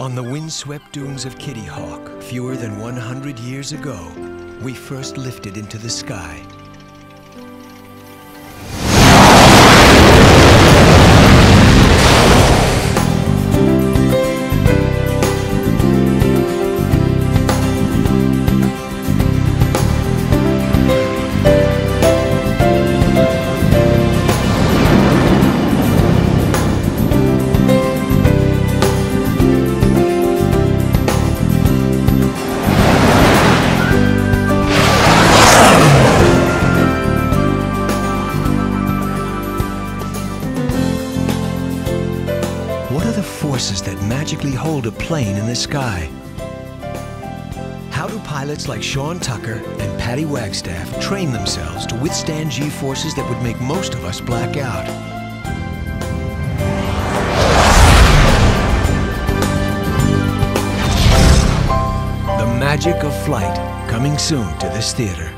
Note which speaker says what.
Speaker 1: On the windswept dunes of Kitty Hawk, fewer than 100 years ago, we first lifted into the sky. Forces that magically hold a plane in the sky? How do pilots like Sean Tucker and Patty Wagstaff train themselves to withstand G-forces that would make most of us black out? The magic of flight, coming soon to this theater.